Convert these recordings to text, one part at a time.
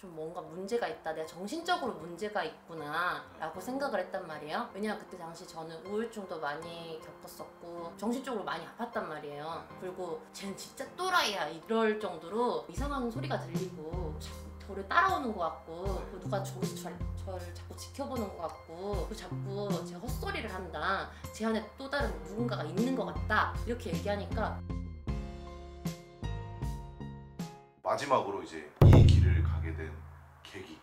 좀 뭔가 문제가 있다. 내가 정신적으로 문제가 있구나. 라고 생각을 했단 말이에요. 왜냐면 그때 당시 저는 우울증도 많이 겪었었고, 정신적으로 많이 아팠단 말이에요. 그리고 쟤는 진짜 또라이야. 이럴 정도로 이상한 소리가 들리고, 자꾸 저를 따라오는 것 같고, 누가 저기서 저, 저를 자꾸 지켜보는 것 같고, 자꾸 제가 헛소리를 한다. 제 안에 또 다른 누군가가 있는 것 같다. 이렇게 얘기하니까, 마지막으로 이제 이 길을 가게 된 계기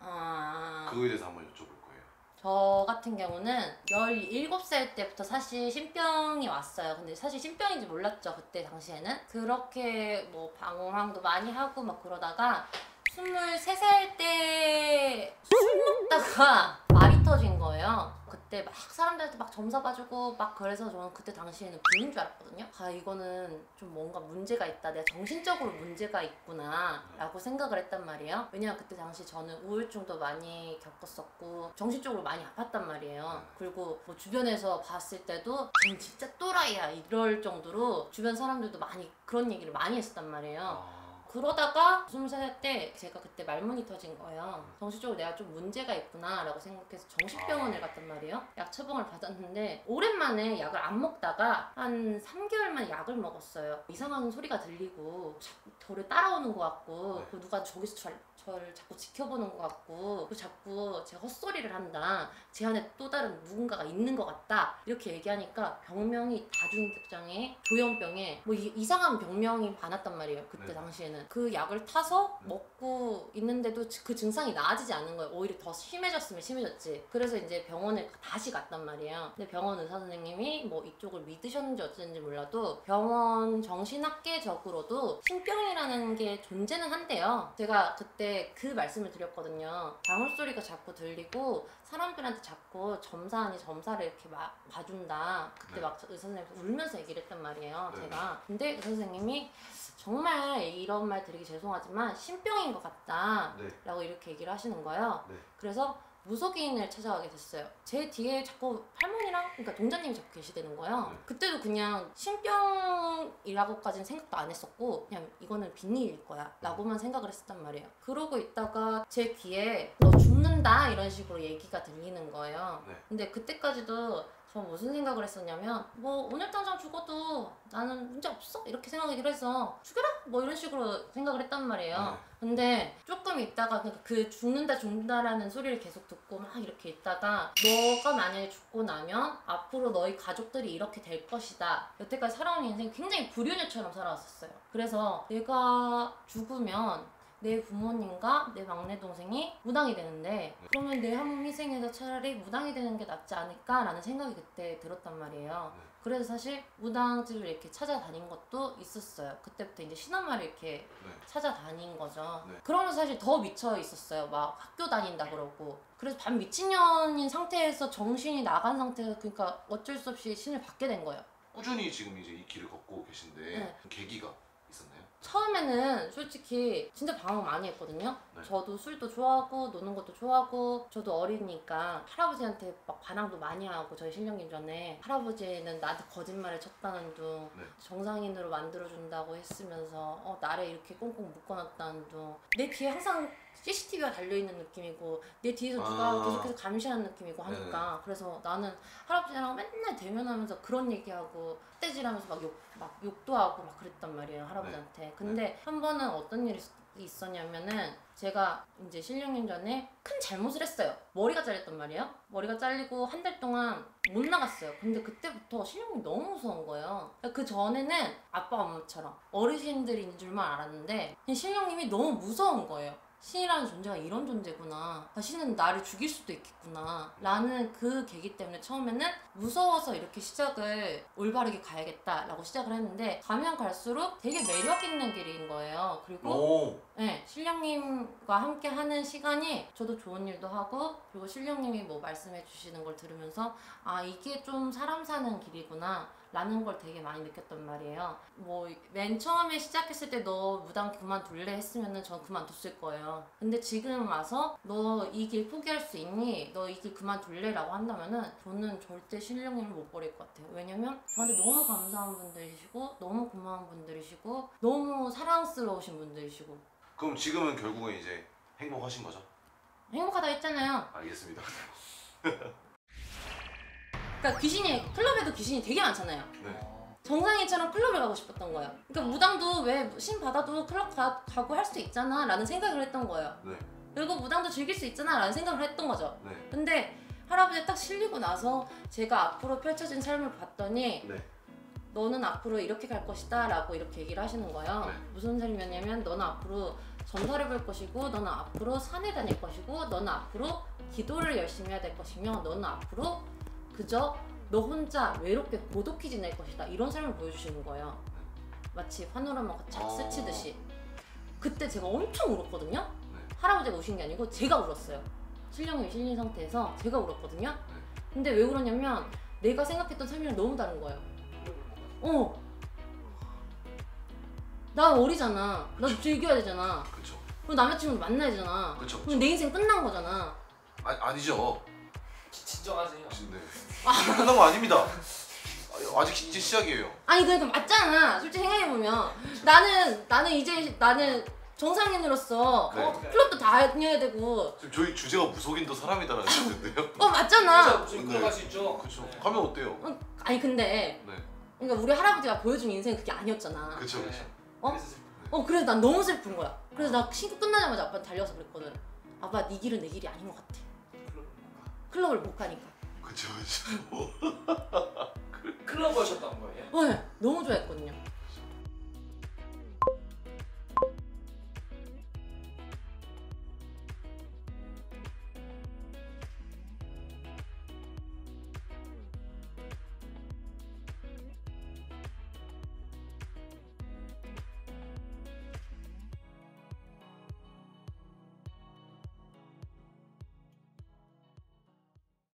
아. 그거에 대해서 한번 여쭤볼 거예요. 저 같은 경우는 17살 때부터 사실 신병이 왔어요. 근데 사실 신병인지 몰랐죠. 그때 당시에는. 그렇게 뭐 방황도 많이 하고 막 그러다가 23살 때 술 먹다가 말이 터진 거예요. 그때 막 사람들한테 막 점사 봐주고 막 그래서 저는 그때 당시에는 빈인 줄 알았거든요. 아 이거는 좀 뭔가 문제가 있다. 내가 정신적으로 문제가 있구나 라고 생각을 했단 말이에요. 왜냐면 그때 당시 저는 우울증도 많이 겪었었고 정신적으로 많이 아팠단 말이에요. 그리고 뭐 주변에서 봤을 때도 쟤는 진짜 또라이야 이럴 정도로 주변 사람들도 많이 그런 얘기를 많이 했었단 말이에요. 아, 그러다가 23살 때 제가 그때 말문이 터진 거예요. 정신적으로 내가 좀 문제가 있구나 라고 생각해서 정신병원을 갔단 말이에요. 약 처방을 받았는데 오랜만에 약을 안 먹다가 한 3개월 만에 약을 먹었어요. 이상한 소리가 들리고 자꾸 저를 따라오는 것 같고 네. 그리고 누가 저기서 저, 저를 자꾸 지켜보는 것 같고 그리고 자꾸 제가 헛소리를 한다. 제 안에 또 다른 누군가가 있는 것 같다. 이렇게 얘기하니까 병명이 다중인격장애, 조현병에 뭐 이, 이상한 병명이 많았단 말이에요. 그때 네. 당시에는. 그 약을 타서 네. 먹고 있는데도 그 증상이 나아지지 않는 거예요. 오히려 더 심해졌으면 심해졌지. 그래서 이제 병원을 다시 갔단 말이에요. 근데 병원 의사 선생님이 뭐 이쪽을 믿으셨는지 어쨌는지 몰라도 병원 정신학계적으로도 신병이라는 게 존재는 한대요. 제가 그때 그 말씀을 드렸거든요. 방울 소리가 자꾸 들리고 사람들한테 자꾸 점사 아니 점사를 이렇게 막 봐준다. 그때 네. 막 의사 선생님 울면서 얘기를 했단 말이에요. 네. 제가. 근데 의사 선생님이 정말 이런 말 드리기 죄송하지만 신병인 것 같다. 네. 라고 이렇게 얘기를 하시는 거예요. 네. 그래서 무속인을 찾아가게 됐어요. 제 뒤에 자꾸 할머니랑 그러니까 동자님이 자꾸 계시되는 거예요. 네. 그때도 그냥 신병이라고까지는 생각도 안 했었고 그냥 이거는 빈일일 거야 라고만 생각을 했었단 말이에요. 그러고 있다가 제 귀에 너 죽는다 이런 식으로 얘기가 들리는 거예요. 네. 근데 그때까지도 저 무슨 생각을 했었냐면 뭐 오늘 당장 죽어도 나는 문제 없어 이렇게 생각하기로 해서 죽여라 뭐 이런 식으로 생각을 했단 말이에요. 네. 근데 조금 있다가 그러니까 그 죽는다 죽는다라는 소리를 계속 듣고 막 이렇게 있다가 너가 만약에 죽고 나면 앞으로 너희 가족들이 이렇게 될 것이다. 여태까지 살아온 인생 굉장히 불효녀처럼 살아왔었어요. 그래서 내가 죽으면 내 부모님과 내 막내 동생이 무당이 되는데 그러면 내 한 몸 희생해서 차라리 무당이 되는 게 낫지 않을까라는 생각이 그때 들었단 말이에요. 네. 그래서 사실 무당집을 이렇게 찾아다닌 것도 있었어요. 그때부터 이제 신앙말을 이렇게 네. 찾아다닌 거죠. 네. 그러면서 사실 더 미쳐 있었어요. 막 학교 다닌다 그러고. 그래서 반 미친년인 상태에서 정신이 나간 상태에서 그러니까 어쩔 수 없이 신을 받게 된 거예요. 꾸준히 지금 이제 이 길을 걷고 계신데 네. 계기가 있었나요? 처음에는 솔직히 진짜 방황 많이 했거든요. 네. 저도 술도 좋아하고 노는 것도 좋아하고 저도 어리니까 할아버지한테 막 반항도 많이 하고 저희 신령님 전에 할아버지는 나한테 거짓말을 쳤다는 둥 네. 정상인으로 만들어준다고 했으면서 어, 나를 이렇게 꽁꽁 묶어놨다는 둥내 뒤에 항상 CCTV가 달려있는 느낌이고 내 뒤에서 누가 아. 계속해서 감시하는 느낌이고 하니까 그래서 나는 할아버지랑 맨날 대면하면서 그런 얘기하고 떼질하면서 막, 욕, 막 욕도 하고 막 그랬단 말이에요 할아버지한테 근데 한 번은 어떤 일이 있- 있었냐면은 제가 이제 신령님 전에 큰 잘못을 했어요. 머리가 잘렸단 말이에요. 머리가 잘리고 한 달 동안 못 나갔어요. 근데 그때부터 신령님이 너무 무서운 거예요. 그 전에는 아빠 엄마처럼 어르신들인 줄만 알았는데 그냥 신령님이 너무 무서운 거예요 신이라는 존재가 이런 존재구나. 아, 신은 나를 죽일 수도 있겠구나. 라는 그 계기 때문에 처음에는 무서워서 이렇게 시작을 올바르게 가야겠다라고 시작을 했는데 가면 갈수록 되게 매력 있는 길인 거예요. 그리고 오. 네, 신령님과 함께 하는 시간이 저도 좋은 일도 하고 그리고 신령님이 뭐 말씀해 주시는 걸 들으면서 아 이게 좀 사람 사는 길이구나 라는 걸 되게 많이 느꼈단 말이에요 뭐 맨 처음에 시작했을 때 너 무당 그만둘래 했으면은 전 그만뒀을 거예요 근데 지금 와서 너 이 길 포기할 수 있니? 너 이 길 그만둘래? 라고 한다면은 저는 절대 신령님을 못 버릴 것 같아요 왜냐면 저한테 너무 감사한 분들이시고 너무 고마운 분들이시고 너무 사랑스러우신 분들이시고 그럼 지금은 결국은 이제 행복하신 거죠? 행복하다 했잖아요. 알겠습니다. 그러니까 귀신이 클럽에도 귀신이 되게 많잖아요. 네. 정상인처럼 클럽을 가고 싶었던 거예요. 그러니까 무당도 왜 신 받아도 클럽 가, 가고 할 수 있잖아 라는 생각을 했던 거예요. 네. 그리고 무당도 즐길 수 있잖아 라는 생각을 했던 거죠. 네. 근데 할아버지 딱 실리고 나서 제가 앞으로 펼쳐진 삶을 봤더니 네. 너는 앞으로 이렇게 갈 것이다 라고 이렇게 얘기를 하시는 거예요. 네. 무슨 삶이냐면 너는 앞으로 전사를 볼 것이고 너는 앞으로 산에 다닐 것이고 너는 앞으로 기도를 열심히 해야 될 것이며 너는 앞으로 그저 너 혼자 외롭게 고독히 지낼 것이다 이런 삶을 보여주시는 거예요. 마치 파노라마가 착 어. 스치듯이 그때 제가 엄청 울었거든요. 네. 할아버지가 우신 게 아니고 제가 울었어요. 신령이 실린 상태에서 제가 울었거든요. 네. 근데 왜 울었냐면 내가 생각했던 삶이랑 너무 다른 거예요. 어. 나 어리잖아. 나 즐겨야 되잖아. 그쵸. 그리고 남자친구 만나야 되잖아. 그쵸. 그럼 내 인생 끝난 거잖아. 아, 아니죠. 지- 진정하세요. 네. 끝난 거 아닙니다. 아, 아직 이제 시작이에요. 아니 그러니까 맞잖아. 솔직히 생각해 보면 나는 나는 이제 나는 정상인으로서 네. 어, 클럽도 다녀야 되고 지금 저희 주제가 무속인도 사람이다라는 건데요. 어 맞잖아. 무슨 네. 끌어갈 수 있죠. 그쵸. 네. 가면 어때요? 어, 아니 근데 네. 그러니까 우리 할아버지가 보여준 인생 그게 아니었잖아. 그쵸, 그쵸. 어? 어 그래서 난 너무 슬픈 거야. 그래서 나 신고 끝나자마자 아빠한테 달려서 그랬거든. 아빠 네 길은 내 길이 아닌 것 같아. 클럽을 못 가니까. 그쵸, 그쵸. 클럽 하셨던 거예요? 어, 네, 너무 좋아했거든요.